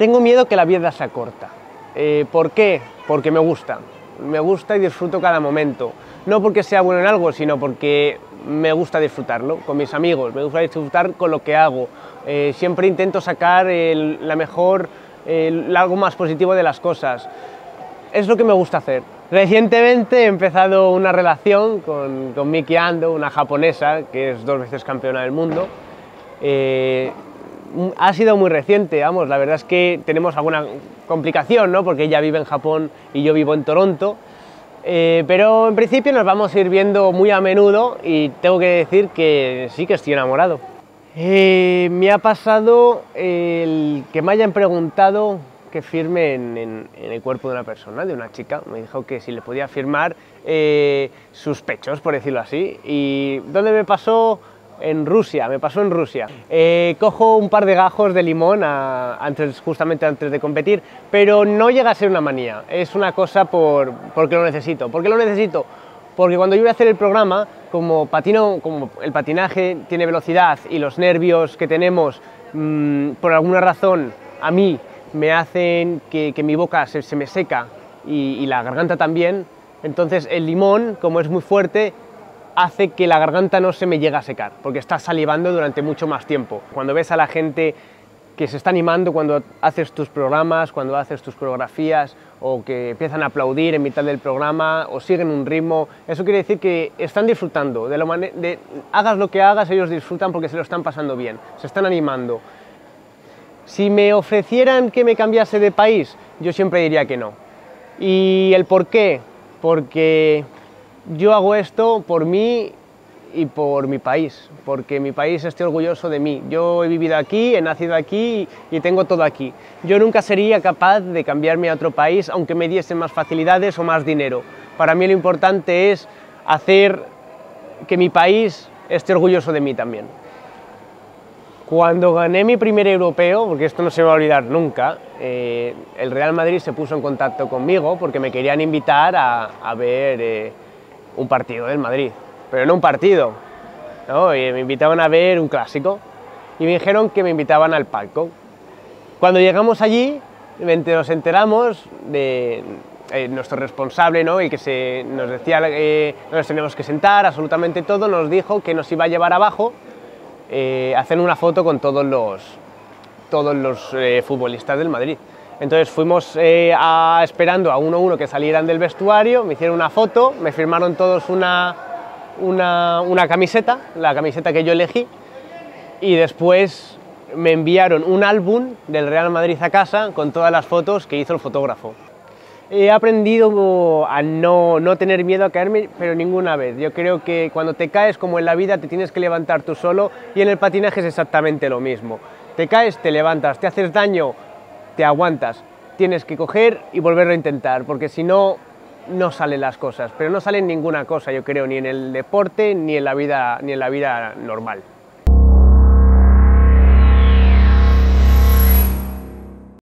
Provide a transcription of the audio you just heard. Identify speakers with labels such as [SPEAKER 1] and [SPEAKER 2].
[SPEAKER 1] Tengo miedo que la vida sea corta. Eh, ¿Por qué? Porque me gusta. Me gusta y disfruto cada momento. No porque sea bueno en algo, sino porque me gusta disfrutarlo con mis amigos, me gusta disfrutar con lo que hago. Eh, siempre intento sacar la mejor, algo más positivo de las cosas. Es lo que me gusta hacer. Recientemente he empezado una relación con, con Miki Ando, una japonesa que es dos veces campeona del mundo. Eh, ha sido muy reciente, vamos, la verdad es que tenemos alguna complicación, ¿no? Porque ella vive en Japón y yo vivo en Toronto, eh, pero en principio nos vamos a ir viendo muy a menudo y tengo que decir que sí que estoy enamorado. Eh, me ha pasado el que me hayan preguntado que firme en, el cuerpo de una persona, de una chica. Me dijo que si le podía firmar eh, sus pechos, por decirlo así. ¿Y dónde me pasó? En Rusia, me pasó en Rusia. Eh, cojo un par de gajos de limón antes, justamente antes de competir, pero no llega a ser una manía, es una cosa por, porque lo necesito. ¿Por qué lo necesito? Porque cuando yo voy a hacer el programa, como, patino, como el patinaje tiene velocidad y los nervios que tenemos, mm, por alguna razón, a mí me hacen que, mi boca se, me seca y, y la garganta también, entonces el limón, como es muy fuerte, hace que la garganta no se me llegue a secar, porque estás salivando durante mucho más tiempo. Cuando ves a la gente que se está animando cuando haces tus programas, cuando haces tus coreografías, o que empiezan a aplaudir en mitad del programa, o siguen un ritmo, eso quiere decir que están disfrutando, de, lo de hagas lo que hagas, ellos disfrutan porque se lo están pasando bien, se están animando. Si me ofrecieran que me cambiase de país, yo siempre diría que no. ¿Y el por qué? Porque yo hago esto por mí y por mi país, porque mi país esté orgulloso de mí. Yo he vivido aquí, he nacido aquí y tengo todo aquí. Yo nunca sería capaz de cambiarme a otro país aunque me diesen más facilidades o más dinero. Para mí lo importante es hacer que mi país esté orgulloso de mí también. Cuando gané mi primer europeo, porque esto no se va a olvidar nunca, eh, el Real Madrid se puso en contacto conmigo porque me querían invitar a, ver... Eh, un partido del Madrid, pero no un partido, ¿no? Y me invitaban a ver un clásico y me dijeron que me invitaban al palco. Cuando llegamos allí, nos enteramos de eh, nuestro responsable, ¿no? el que se, nos decía que nos teníamos que sentar, absolutamente todo, nos dijo que nos iba a llevar abajo eh, hacer una foto con todos los, todos los eh, futbolistas del Madrid. Entonces fuimos eh, esperando a uno a uno que salieran del vestuario, me hicieron una foto, me firmaron todos una, una, camiseta, la camiseta que yo elegí, y después me enviaron un álbum del Real Madrid a casa con todas las fotos que hizo el fotógrafo. He aprendido a no, no, tener miedo a caerme, pero ninguna vez. Yo creo que cuando te caes, como en la vida, te tienes que levantar tú solo y en el patinaje es exactamente lo mismo. Te caes, te levantas, te haces daño, te aguantas. Tienes que coger y volverlo a intentar, porque si no, no salen las cosas. Pero no salen ninguna cosa, yo creo, ni en el deporte ni en la vida, ni en la vida normal.